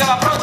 ela próxima.